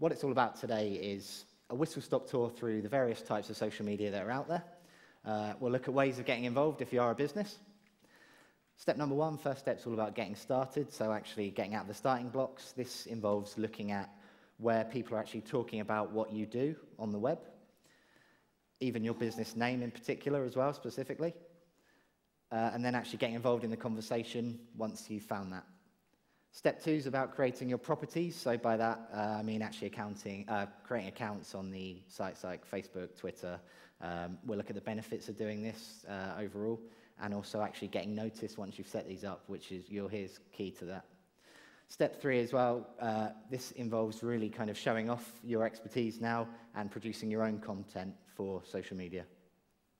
What it's all about today is a whistle-stop tour through the various types of social media that are out there. Uh, we'll look at ways of getting involved if you are a business. Step number one, first step's all about getting started, so actually getting out of the starting blocks. This involves looking at where people are actually talking about what you do on the web, even your business name in particular as well, specifically, uh, and then actually getting involved in the conversation once you've found that. Step two is about creating your properties. So by that, uh, I mean actually accounting, uh, creating accounts on the sites like Facebook, Twitter. Um, we'll look at the benefits of doing this uh, overall, and also actually getting noticed once you've set these up, which is you'll hear is key to that. Step three as well, uh, this involves really kind of showing off your expertise now and producing your own content for social media.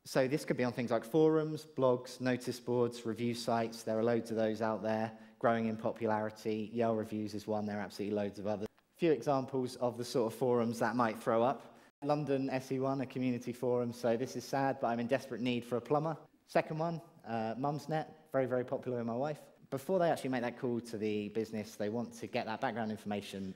So this could be on things like forums, blogs, notice boards, review sites. There are loads of those out there growing in popularity. Yell Reviews is one, there are absolutely loads of others. A few examples of the sort of forums that might throw up. London SE1, a community forum, so this is sad, but I'm in desperate need for a plumber. Second one, uh, Mumsnet, very, very popular with my wife. Before they actually make that call to the business, they want to get that background information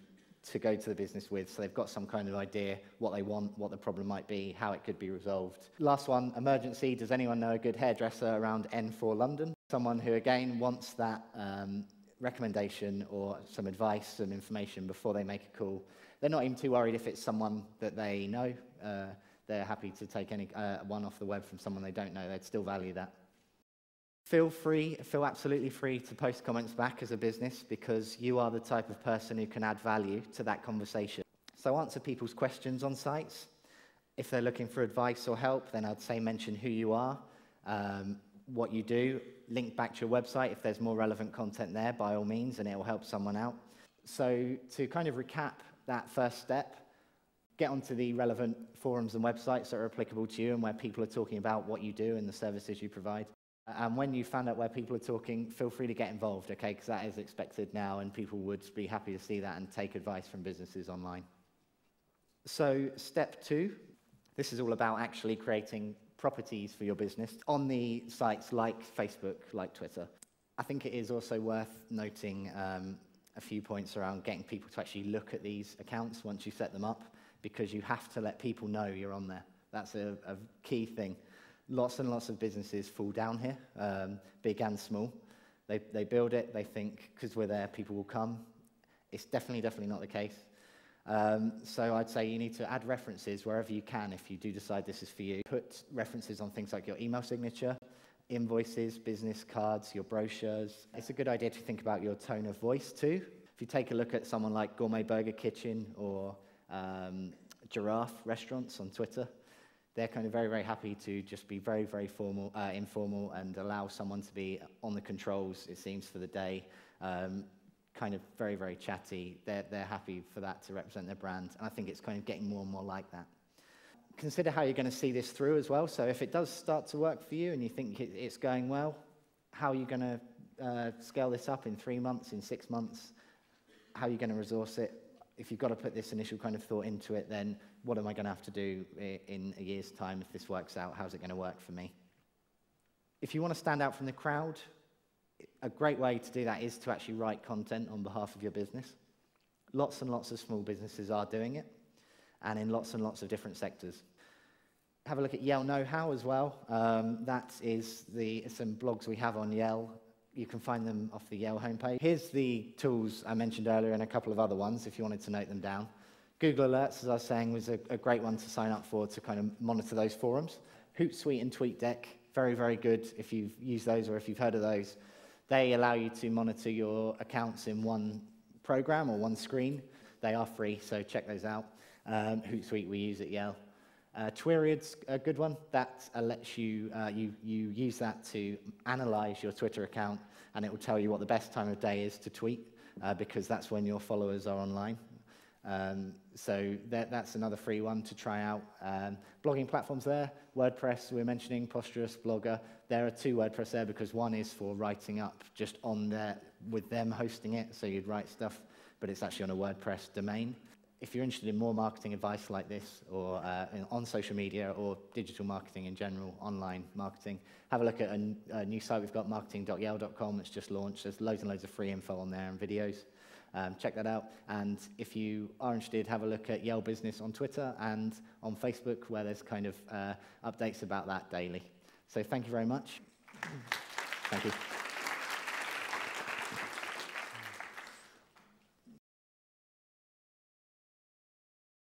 to go to the business with, so they've got some kind of idea what they want, what the problem might be, how it could be resolved. Last one, emergency. Does anyone know a good hairdresser around N4 London? Someone who, again, wants that um, recommendation or some advice, some information before they make a call. They're not even too worried if it's someone that they know. Uh, they're happy to take any uh, one off the web from someone they don't know. They'd still value that. Feel free, feel absolutely free to post comments back as a business because you are the type of person who can add value to that conversation. So answer people's questions on sites. If they're looking for advice or help, then I'd say mention who you are, um, what you do, link back to your website if there's more relevant content there, by all means, and it will help someone out. So to kind of recap that first step, get onto the relevant forums and websites that are applicable to you and where people are talking about what you do and the services you provide. And when you find out where people are talking, feel free to get involved, okay? Because that is expected now, and people would be happy to see that and take advice from businesses online. So, step two this is all about actually creating properties for your business on the sites like Facebook, like Twitter. I think it is also worth noting um, a few points around getting people to actually look at these accounts once you set them up, because you have to let people know you're on there. That's a, a key thing lots and lots of businesses fall down here, um, big and small. They, they build it, they think because we're there, people will come. It's definitely, definitely not the case. Um, so I'd say you need to add references wherever you can if you do decide this is for you. Put references on things like your email signature, invoices, business cards, your brochures. It's a good idea to think about your tone of voice too. If you take a look at someone like Gourmet Burger Kitchen or um, Giraffe Restaurants on Twitter, they're kind of very, very happy to just be very, very formal, uh, informal and allow someone to be on the controls, it seems, for the day. Um, kind of very, very chatty. They're, they're happy for that to represent their brand. And I think it's kind of getting more and more like that. Consider how you're going to see this through as well. So if it does start to work for you and you think it's going well, how are you going to uh, scale this up in three months, in six months? How are you going to resource it? if you've got to put this initial kind of thought into it, then what am I going to have to do in a year's time if this works out? How's it going to work for me? If you want to stand out from the crowd, a great way to do that is to actually write content on behalf of your business. Lots and lots of small businesses are doing it, and in lots and lots of different sectors. Have a look at Yell Know How as well. Um, that is the, some blogs we have on Yell you can find them off the Yell homepage. Here's the tools I mentioned earlier and a couple of other ones if you wanted to note them down. Google Alerts, as I was saying, was a, a great one to sign up for to kind of monitor those forums. Hootsuite and TweetDeck, very, very good if you've used those or if you've heard of those. They allow you to monitor your accounts in one program or one screen. They are free, so check those out. Um, Hootsuite we use at Yell. Uh, Tweriod's a good one. That uh, lets you, uh, you, you use that to analyze your Twitter account and it will tell you what the best time of day is to tweet uh, because that's when your followers are online. Um, so that, that's another free one to try out. Um, blogging platforms there, WordPress, we're mentioning, Posterous, Blogger. There are two WordPress there because one is for writing up just on there with them hosting it, so you'd write stuff, but it's actually on a WordPress domain if you're interested in more marketing advice like this, or uh, on social media, or digital marketing in general, online marketing, have a look at a, a new site we've got, marketing.yell.com, that's just launched. There's loads and loads of free info on there and videos. Um, check that out. And if you are interested, have a look at Yell Business on Twitter and on Facebook, where there's kind of uh, updates about that daily. So thank you very much. Thank you.